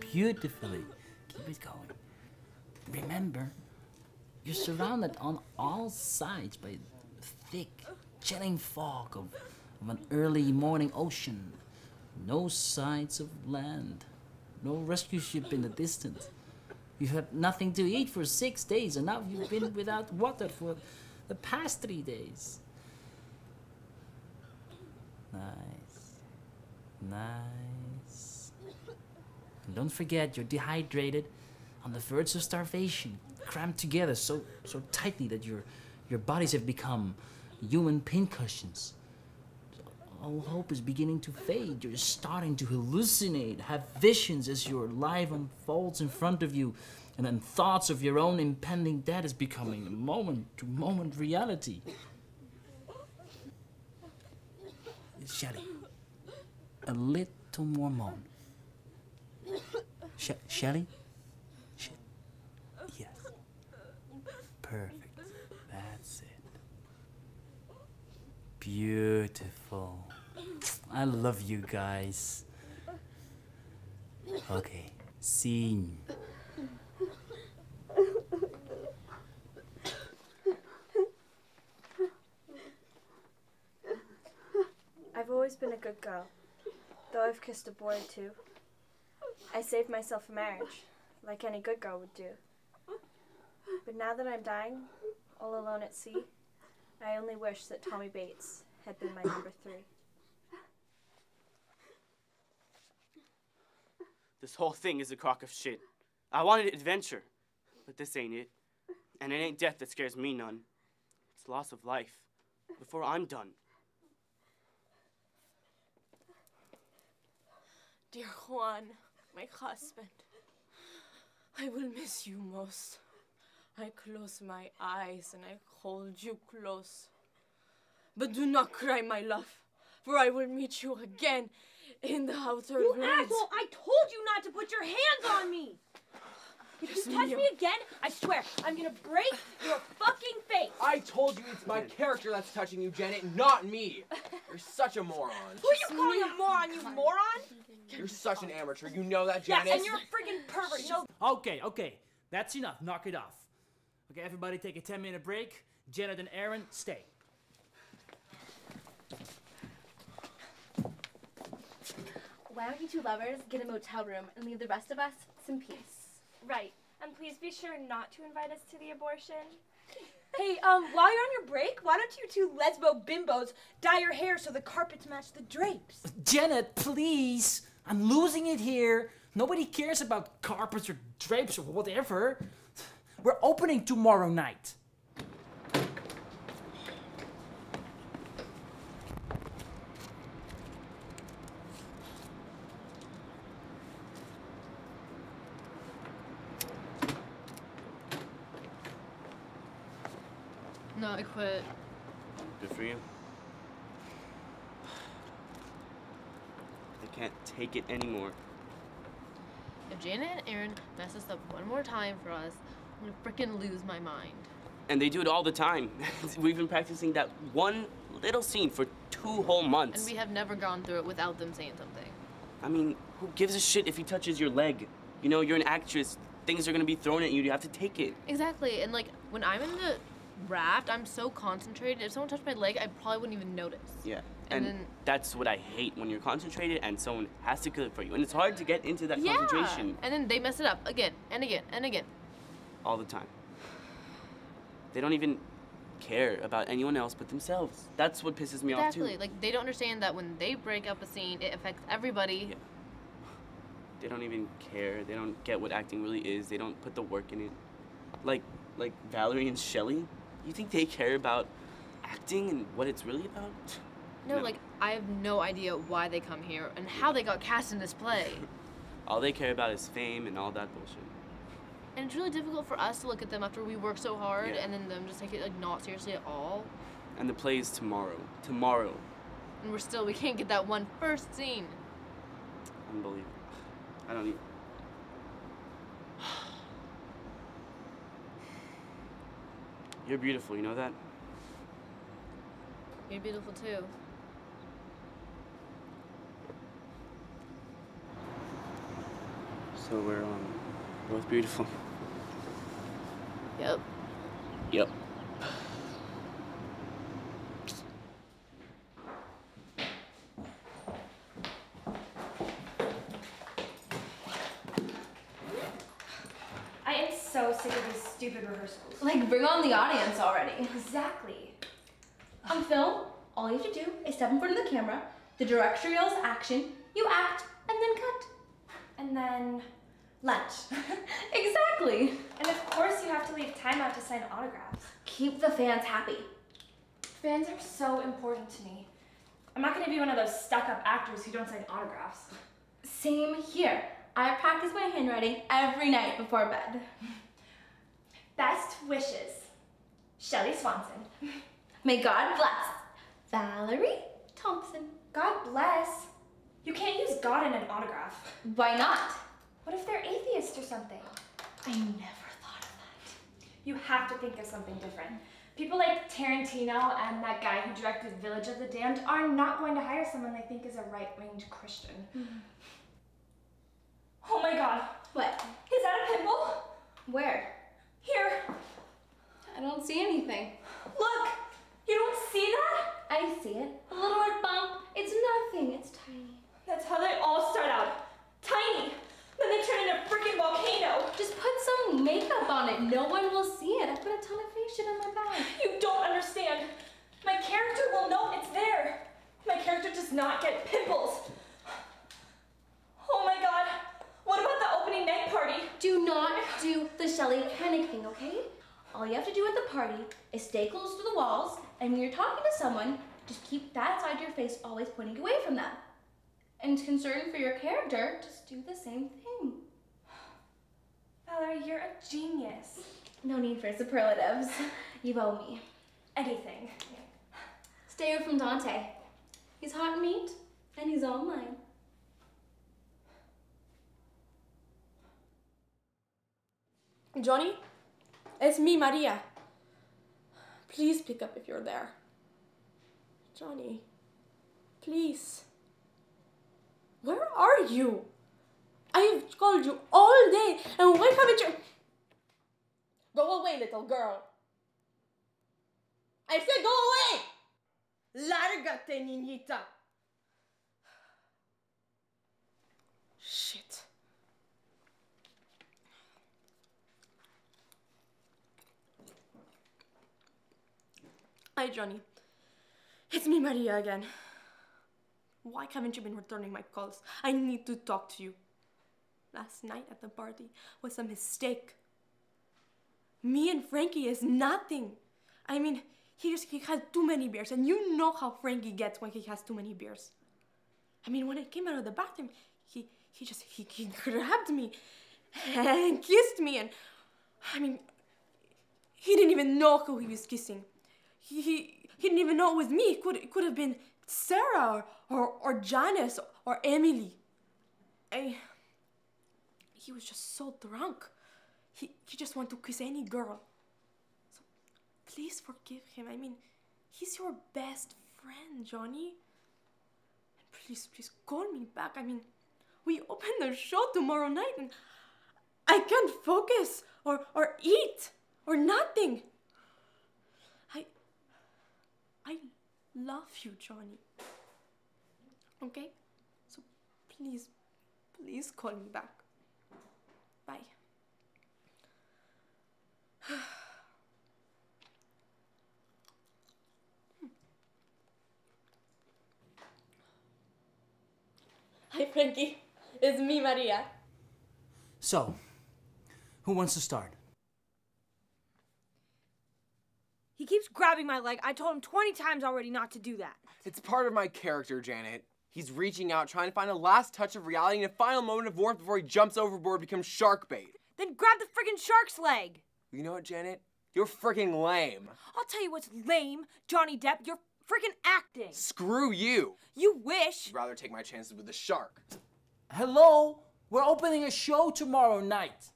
beautifully. Keep it going. Remember, you're surrounded on all sides by thick, chilling fog of, of an early morning ocean. No signs of land. No rescue ship in the distance. You've had nothing to eat for six days, and now you've been without water for the past three days. Nice. Nice. And don't forget, you're dehydrated, on the verge of starvation, crammed together so, so tightly that your, your bodies have become human pincushions. All hope is beginning to fade. You're starting to hallucinate, have visions as your life unfolds in front of you, and then thoughts of your own impending death is becoming a moment to moment reality. Shelly, a little more moan. She- Shelly? She- yes. Perfect. That's it. Beautiful. I love you guys. Okay, scene. I've always been a good girl, though I've kissed a boy two. I saved myself a marriage, like any good girl would do. But now that I'm dying, all alone at sea, I only wish that Tommy Bates had been my number three. This whole thing is a crock of shit. I wanted adventure, but this ain't it. And it ain't death that scares me none. It's loss of life before I'm done. Dear Juan, my husband, I will miss you most. I close my eyes and I hold you close. But do not cry, my love, for I will meet you again in the outer You world. asshole! I told you not to put your hands on me! If you touch me again, I swear, I'm gonna break your fucking face! I told you it's my character that's touching you, Janet, not me. You're such a moron. Who are you calling a moron, you moron? You're such an amateur. You know that, Yeah, Janet. and you're a freaking pervert. You know Okay, okay, that's enough. Knock it off. Okay, everybody take a 10 minute break. Janet and Aaron, stay. Why don't you two lovers get a motel room and leave the rest of us some peace? Right, and please be sure not to invite us to the abortion. Hey, um, while you're on your break, why don't you two lesbo bimbos dye your hair so the carpets match the drapes? Janet, please! I'm losing it here. Nobody cares about carpets or drapes or whatever. We're opening tomorrow night. No, I quit. Good for you. I can't take it anymore. If Janet and Aaron mess us up one more time for us, I'm gonna freaking lose my mind. And they do it all the time. We've been practicing that one little scene for two whole months. And we have never gone through it without them saying something. I mean, who gives a shit if he touches your leg? You know, you're an actress. Things are gonna be thrown at you. You have to take it. Exactly, and like when I'm in the raft, I'm so concentrated. If someone touched my leg, I probably wouldn't even notice. Yeah. And And, then- that's what I hate when you're concentrated and someone has to kill it for you. And it's hard to get into that concentration And then they mess it up again and again and again. all the time. They don't even care about anyone else but themselves. That's what pisses me off Exactly. too. Like they don't understand that when they break up a scene, it affects everybody. Yeah. They don't even care. They don't get what acting really is. They don't put the work in it. Like like Valerie and Shelley. You think they care about acting and what it's really about? No, No. like I have no idea why they come here and how they got cast in this play. All they care about is fame and all that bullshit. And it's really difficult for us to look at them after we work so hard Yeah. and then them just take it like not seriously at all. And the play is tomorrow. Tomorrow. And we're still we can't get that one first scene. Unbelievable. I don't even. You're beautiful, you know that? You're beautiful too. So we're um, both beautiful. Yep. Yep. I am so sick of these stupid rehearsals. Like, bring on the audience already. Exactly. On film, all you have to do is step in front of the camera, the director yells action, you act, and then cut. And then, Lunch. exactly. and of course, you have to leave time out to sign autographs. Keep the fans happy. Fans are so important to me. I'm not gonna be one of those stuck up actors who don't sign autographs. Same here. I practice my handwriting every night before bed. Best wishes, Shelley Swanson. May God bless. Valerie Thompson. God bless. You can't use God in an autograph. Why not? What if they're atheists or something? I never thought of that. You have to think of something different. People like Tarantino and that guy who directed Village of the Damned are not going to hire someone they think is a right-winged Christian. Mm-hmm. Oh my god, What? is that a pimple? Where? Here, I don't see anything. look! You don't see that? I see it. A little red bump. It's nothing. It's tiny. That's how they all start out. Tiny. Then they turn into a freaking volcano. Just put some makeup on it. No one will see it. I put a ton of face shit on my bag. You don't understand. My character will know it's there. My character does not get pimples. Oh my god. What about the night party? Do not do the Shelly panic thing, okay? All you have to do at the party is stay close to the walls, and when you're talking to someone, just keep that side of your face always pointing away from them. And concern for your character, just do the same thing. Valerie, you're a genius. No need for superlatives. You owe me. Anything. Stay away from Dante. He's hot meat, and he's all mine. Johnny? It's me, Maria. Please pick up if you're there. Johnny, please. Where are you? I have called you all day, and why haven't you? Go away, little girl. I said go away! Lárgate, niñita. Shit. Hi, Johnny. It's me, Maria, again. Why haven't you been returning my calls? I need to talk to you. Last night at the party was a mistake. Me and Frankie is nothing. I mean, he just he had too many beers, and you know how Frankie gets when he has too many beers. I mean, when I came out of the bathroom, he he just he, he grabbed me and kissed me, and I mean, he didn't even know who he was kissing. He, he, didn't even know it was me. It could, it could have been Sarah or, or, or Janice or Emily. I, he was just so drunk. He, he just wanted to kiss any girl. So please forgive him. I mean, he's your best friend, Johnny. And please, please call me back. I mean, we open the show tomorrow night and I can't focus or, or eat or nothing. I love you, Johnny. Okay? So please, please call me back. Bye. Hi, Frankie. It's me, Maria. So, who wants to start? He keeps grabbing my leg. I told him 20 times already not to do that. It's part of my character, Janet. He's reaching out, trying to find a last touch of reality and a final moment of warmth before he jumps overboard and becomes shark bait. Then grab the friggin' shark's leg. You know what, Janet? Your freaking lame. I'll tell you what's lame, Johnny Depp. You're friggin' acting. Screw you. You wish. I'd rather take my chances with the shark. Hello? We're opening a show tomorrow night.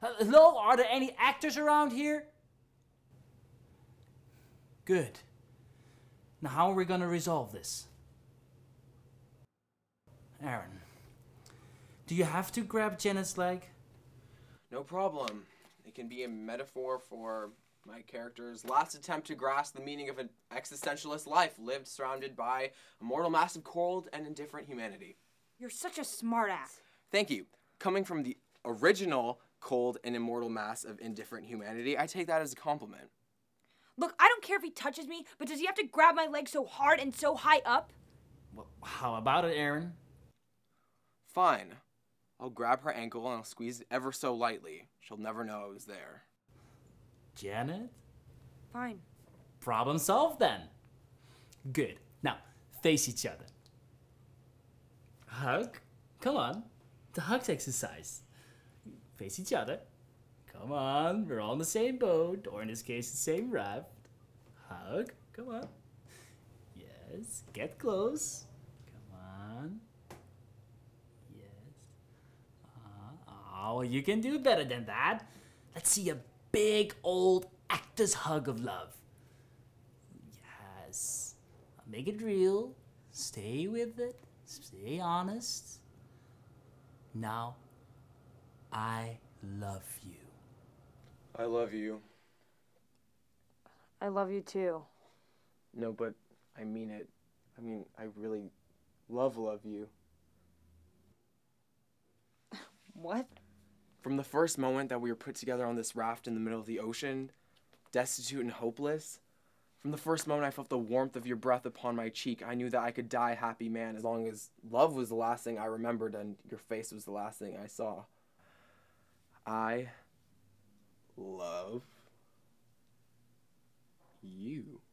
Hello? Are there any actors around here? Good. Now, how are we going to resolve this? Aaron, Do you have to grab Janet's leg? No problem. It can be a metaphor for my character's last attempt to grasp the meaning of an existentialist life lived surrounded by a mortal mass of cold and indifferent humanity. You're such a smartass. Thank you. Coming from the original cold and immortal mass of indifferent humanity, I take that as a compliment. Look, I don't care if he touches me, but does he have to grab my leg so hard and so high up? Well, how about it, Aaron? Fine. I'll grab her ankle and I'll squeeze it ever so lightly. She'll never know I was there. Janet? Fine. Problem solved then. Good. Now, face each other. Hug. Come on. The hugs exercise. Face each other. Come on. We're all in the same boat, or in this case, the same raft. Hug. Come on. Yes. Get close. Come on. Yes. Uh, oh, you can do better than that. Let's see a big old actor's hug of love. Yes. Make it real. Stay with it. Stay honest. Now, I love you. I love you. I love you too. No, but I mean it. I mean, I really love love you. What? From the first moment that we were put together on this raft in the middle of the ocean, destitute and hopeless, from the first moment I felt the warmth of your breath upon my cheek, I knew that I could die a happy man as long as love was the last thing I remembered and your face was the last thing I saw. I love you.